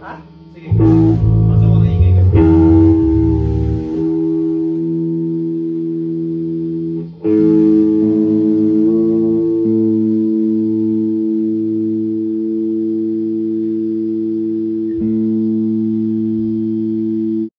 Ha? Sige.